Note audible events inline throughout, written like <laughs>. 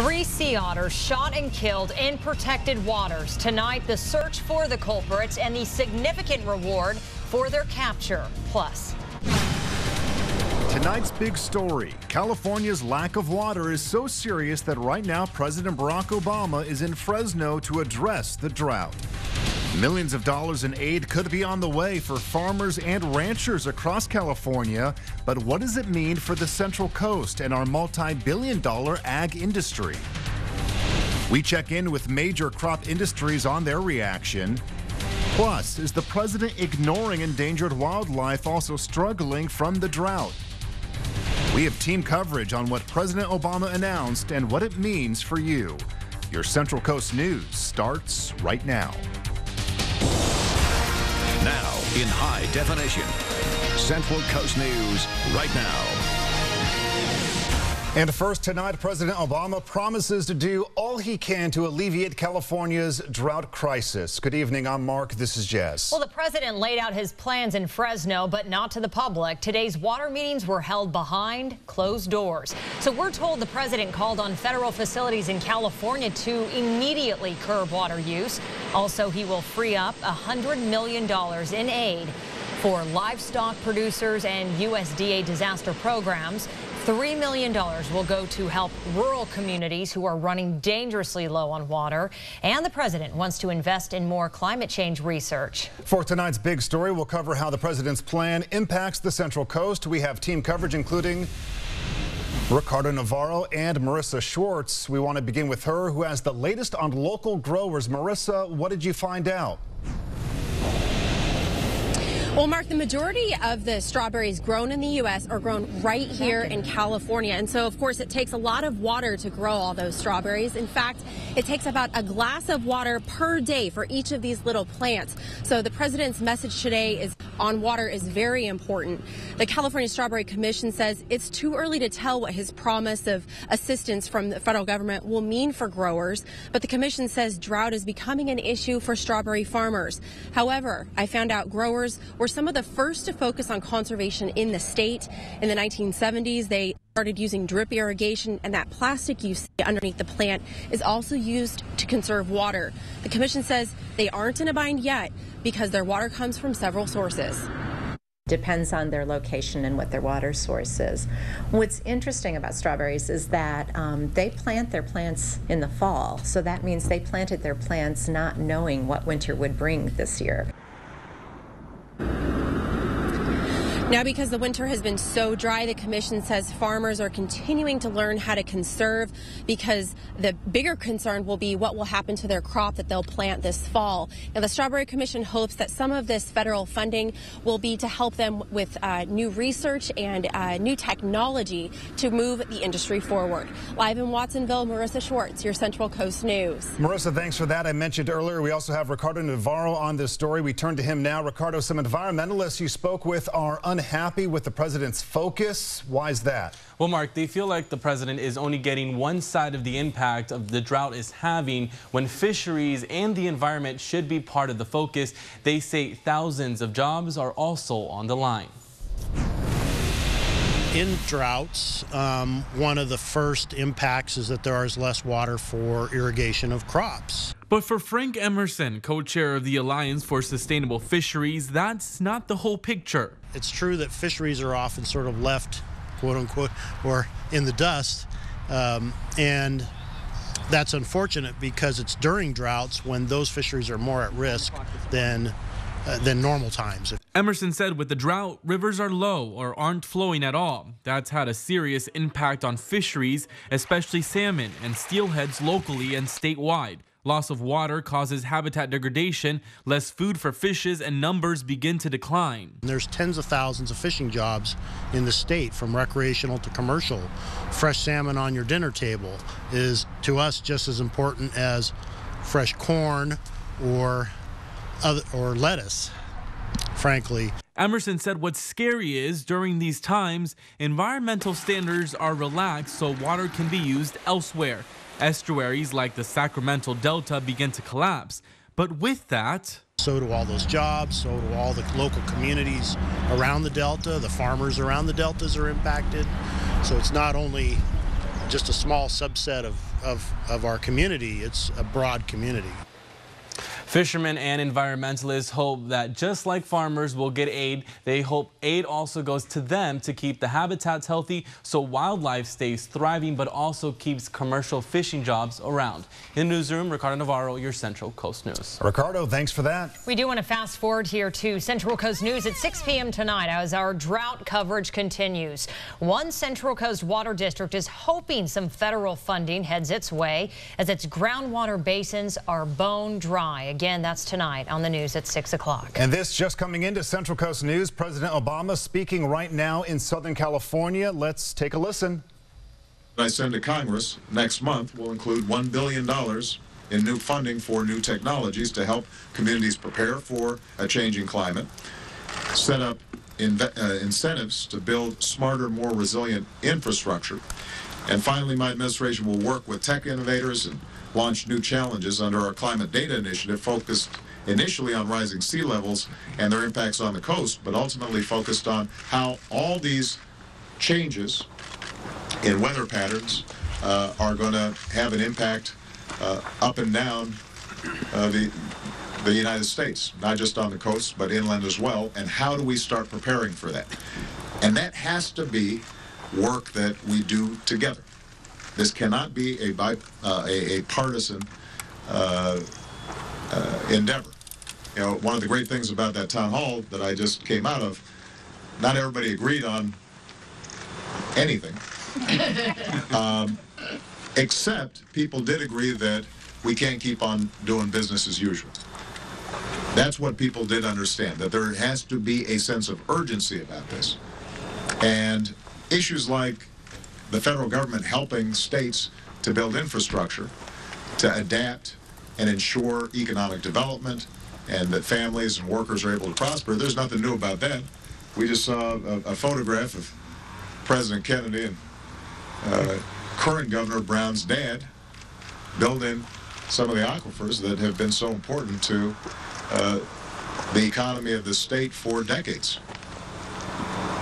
Three sea otters shot and killed in protected waters. Tonight, the search for the culprits and the significant reward for their capture. Plus. Tonight's big story California's lack of water is so serious that right now President Barack Obama is in Fresno to address the drought. Millions of dollars in aid could be on the way for farmers and ranchers across California, but what does it mean for the Central Coast and our multi billion dollar ag industry? We check in with major crop industries on their reaction. Plus, is the president ignoring endangered wildlife also struggling from the drought? We have team coverage on what President Obama announced and what it means for you. Your Central Coast News starts right now. Now, in high definition, Central Coast News right now. And first tonight, President Obama promises to do all he can to alleviate California's drought crisis. Good evening. I'm Mark. This is Jess. Well, the president laid out his plans in Fresno, but not to the public. Today's water meetings were held behind closed doors. So we're told the president called on federal facilities in California to immediately curb water use. Also, he will free up $100 million in aid for livestock producers and USDA disaster programs. $3 million will go to help rural communities who are running dangerously low on water. And the president wants to invest in more climate change research. For tonight's big story, we'll cover how the president's plan impacts the Central Coast. We have team coverage, including Ricardo Navarro and Marissa Schwartz. We want to begin with her, who has the latest on local growers. Marissa, what did you find out? Well, Mark, the majority of the strawberries grown in the U.S. are grown right here in California. And so, of course, it takes a lot of water to grow all those strawberries. In fact, it takes about a glass of water per day for each of these little plants. So the president's message today is on water is very important. The California Strawberry Commission says it's too early to tell what his promise of assistance from the federal government will mean for growers. But the commission says drought is becoming an issue for strawberry farmers. However, I found out growers were some of the first to focus on conservation in the state. In the 1970s, they started using drip irrigation, and that plastic you see underneath the plant is also used to conserve water. The commission says they aren't in a bind yet because their water comes from several sources depends on their location and what their water source is. What's interesting about strawberries is that um, they plant their plants in the fall, so that means they planted their plants not knowing what winter would bring this year. Now, because the winter has been so dry, the commission says farmers are continuing to learn how to conserve because the bigger concern will be what will happen to their crop that they'll plant this fall. Now, the Strawberry Commission hopes that some of this federal funding will be to help them with uh, new research and uh, new technology to move the industry forward. Live in Watsonville, Marissa Schwartz, your Central Coast News. Marissa, thanks for that. I mentioned earlier we also have Ricardo Navarro on this story. We turn to him now. Ricardo, some environmentalists you spoke with are unhappy unhappy with the president's focus. Why is that? Well, Mark, they feel like the president is only getting one side of the impact of the drought is having when fisheries and the environment should be part of the focus. They say thousands of jobs are also on the line. In droughts, um, one of the first impacts is that there is less water for irrigation of crops. But for Frank Emerson, co-chair of the Alliance for Sustainable Fisheries, that's not the whole picture. It's true that fisheries are often sort of left, quote unquote, or in the dust. Um, and that's unfortunate because it's during droughts when those fisheries are more at risk than uh, than normal times. Emerson said with the drought, rivers are low or aren't flowing at all. That's had a serious impact on fisheries, especially salmon and steelheads locally and statewide. Loss of water causes habitat degradation, less food for fishes, and numbers begin to decline. There's tens of thousands of fishing jobs in the state, from recreational to commercial. Fresh salmon on your dinner table is, to us, just as important as fresh corn or, other, or lettuce, frankly. Emerson said what's scary is during these times, environmental standards are relaxed so water can be used elsewhere. Estuaries like the Sacramento Delta begin to collapse. But with that, so do all those jobs, so do all the local communities around the Delta. The farmers around the Deltas are impacted. So it's not only just a small subset of, of, of our community, it's a broad community. Fishermen and environmentalists hope that just like farmers will get aid, they hope aid also goes to them to keep the habitats healthy so wildlife stays thriving but also keeps commercial fishing jobs around. In the newsroom, Ricardo Navarro, your Central Coast News. Ricardo, thanks for that. We do want to fast forward here to Central Coast News at 6 p.m. tonight as our drought coverage continues. One Central Coast water district is hoping some federal funding heads its way as its groundwater basins are bone dry. Again, that's tonight on the news at 6 o'clock. And this just coming into Central Coast News. President Obama speaking right now in Southern California. Let's take a listen. I send to Congress next month will include $1 billion in new funding for new technologies to help communities prepare for a changing climate, set up uh, incentives to build smarter, more resilient infrastructure, and finally, my administration will work with tech innovators and launched new challenges under our climate data initiative focused initially on rising sea levels and their impacts on the coast, but ultimately focused on how all these changes in weather patterns uh, are going to have an impact uh, up and down uh, the the United States, not just on the coast, but inland as well. And how do we start preparing for that? And that has to be work that we do together. This cannot be a, bi, uh, a, a, partisan uh, uh, endeavor. You know, one of the great things about that town hall that I just came out of, not everybody agreed on anything, <laughs> um, except people did agree that we can't keep on doing business as usual. That's what people did understand, that there has to be a sense of urgency about this. And issues like the federal government helping states to build infrastructure, to adapt and ensure economic development, and that families and workers are able to prosper. There's nothing new about that. We just saw a, a photograph of President Kennedy and uh, current Governor Brown's dad building some of the aquifers that have been so important to uh, the economy of the state for decades.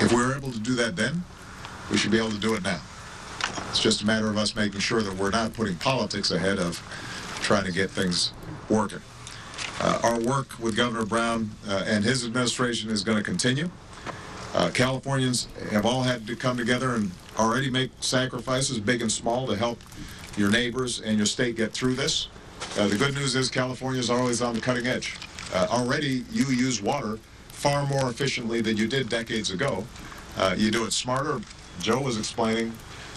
If we were able to do that then, we should be able to do it now. It's just a matter of us making sure that we're not putting politics ahead of trying to get things working. Uh, our work with Governor Brown uh, and his administration is going to continue. Uh, Californians have all had to come together and already make sacrifices, big and small, to help your neighbors and your state get through this. Uh, the good news is California is always on the cutting edge. Uh, already you use water far more efficiently than you did decades ago. Uh, you do it smarter. Joe was explaining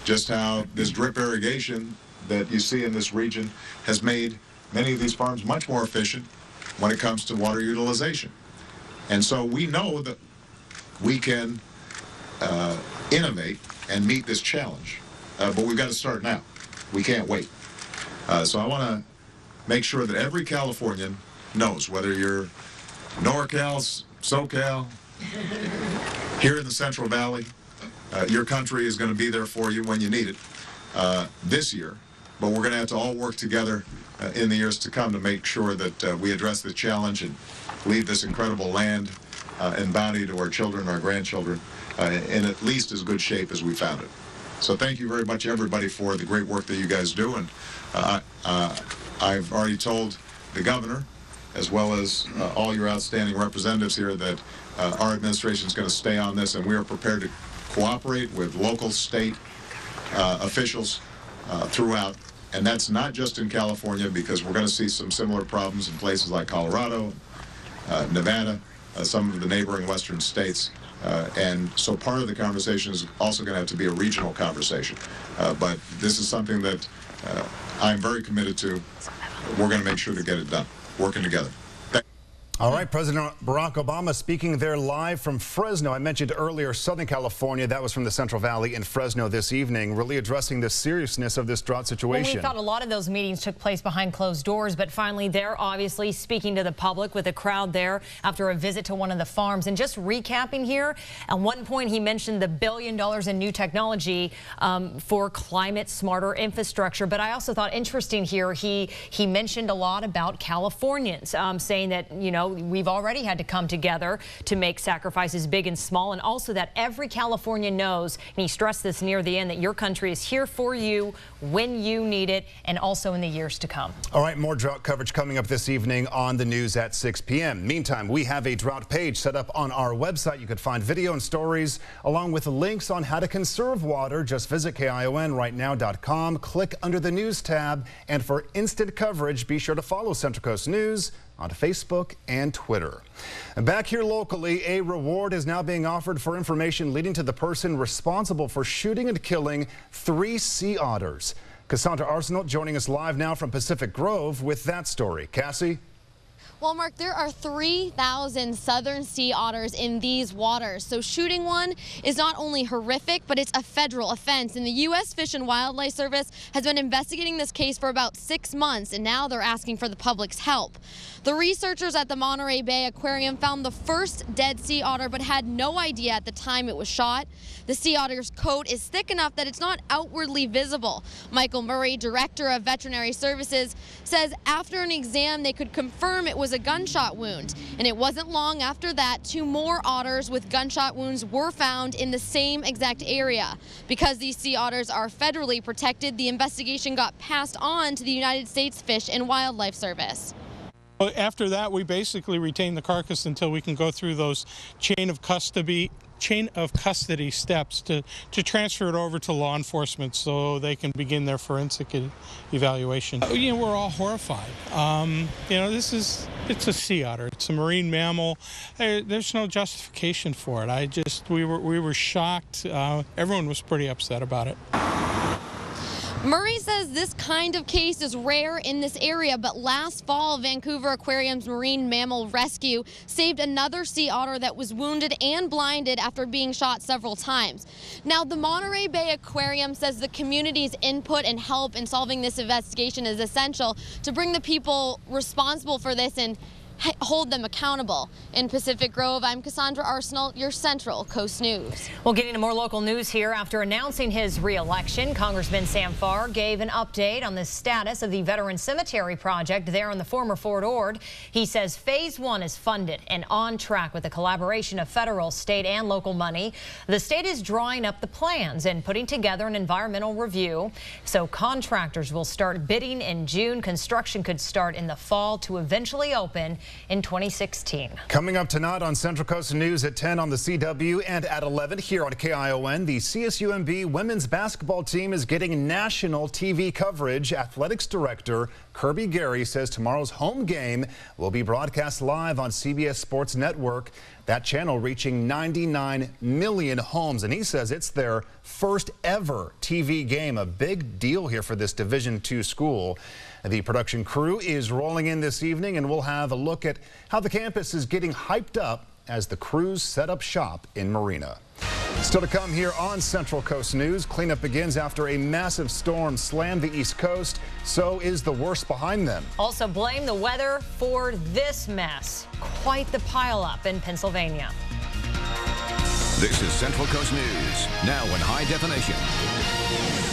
just how this drip irrigation that you see in this region has made many of these farms much more efficient when it comes to water utilization. And so we know that we can uh, innovate and meet this challenge, uh, but we've got to start now. We can't wait. Uh, so I want to make sure that every Californian knows whether you're NorCal, SoCal, <laughs> here in the Central Valley, uh, your country is going to be there for you when you need it uh, this year, but we're going to have to all work together uh, in the years to come to make sure that uh, we address the challenge and leave this incredible land uh, and bounty to our children, our grandchildren, uh, in at least as good shape as we found it. So thank you very much, everybody, for the great work that you guys do. And I've already told the governor, as well as all your outstanding representatives here, that our administration is going to stay on this, and we are prepared to cooperate with local, state uh, officials uh, throughout. And that's not just in California because we're going to see some similar problems in places like Colorado, uh, Nevada, uh, some of the neighboring western states. Uh, and so part of the conversation is also going to have to be a regional conversation. Uh, but this is something that I'm very committed to. We're going to make sure to get it done, working together. All right, President Barack Obama speaking there live from Fresno. I mentioned earlier Southern California. That was from the Central Valley in Fresno this evening, really addressing the seriousness of this drought situation. Well, we thought a lot of those meetings took place behind closed doors, but finally they're obviously speaking to the public with a crowd there after a visit to one of the farms. And just recapping here, at one point he mentioned the billion dollars in new technology um, for climate smarter infrastructure. But I also thought interesting here, he, he mentioned a lot about Californians, um, saying that, you know, we've already had to come together to make sacrifices big and small, and also that every Californian knows, and he stressed this near the end, that your country is here for you when you need it and also in the years to come. All right, more drought coverage coming up this evening on the news at 6 p.m. Meantime, we have a drought page set up on our website. You could find video and stories along with links on how to conserve water. Just visit KIONrightnow.com, click under the news tab, and for instant coverage, be sure to follow Central Coast News on Facebook and Twitter. And back here locally, a reward is now being offered for information leading to the person responsible for shooting and killing three sea otters. Cassandra Arsenal joining us live now from Pacific Grove with that story. Cassie? Well, Mark, there are 3,000 southern sea otters in these waters. So shooting one is not only horrific, but it's a federal offense. And the U.S. Fish and Wildlife Service has been investigating this case for about six months, and now they're asking for the public's help. The researchers at the Monterey Bay Aquarium found the first dead sea otter, but had no idea at the time it was shot. The sea otter's coat is thick enough that it's not outwardly visible. Michael Murray, director of veterinary services, says after an exam, they could confirm it was a gunshot wound. And it wasn't long after that, two more otters with gunshot wounds were found in the same exact area. Because these sea otters are federally protected, the investigation got passed on to the United States Fish and Wildlife Service. After that, we basically retain the carcass until we can go through those chain of custody chain of custody steps to, to transfer it over to law enforcement so they can begin their forensic evaluation. Uh, you know, we're all horrified. Um, you know, this is, it's a sea otter. It's a marine mammal. There's no justification for it. I just, we were, we were shocked. Uh, everyone was pretty upset about it. Murray says this kind of case is rare in this area, but last fall, Vancouver Aquarium's Marine Mammal Rescue saved another sea otter that was wounded and blinded after being shot several times. Now, the Monterey Bay Aquarium says the community's input and help in solving this investigation is essential to bring the people responsible for this and hold them accountable. In Pacific Grove, I'm Cassandra Arsenal, your Central Coast News. Well, getting to more local news here. After announcing his reelection, Congressman Sam Farr gave an update on the status of the Veteran Cemetery project there on the former Fort Ord. He says phase one is funded and on track with a collaboration of federal, state, and local money. The state is drawing up the plans and putting together an environmental review. So contractors will start bidding in June. Construction could start in the fall to eventually open in 2016. Coming up tonight on Central Coast News at 10 on the CW and at 11 here on KION, the CSUMB women's basketball team is getting national TV coverage. Athletics Director Kirby Garry says tomorrow's home game will be broadcast live on CBS Sports Network. That channel reaching 99 million homes, and he says it's their first ever TV game. A big deal here for this Division II school. The production crew is rolling in this evening, and we'll have a look at how the campus is getting hyped up as the crews set up shop in Marina. Still to come here on Central Coast News. Cleanup begins after a massive storm slammed the East Coast. So is the worst behind them. Also blame the weather for this mess. Quite the pileup in Pennsylvania. This is Central Coast News, now in high definition.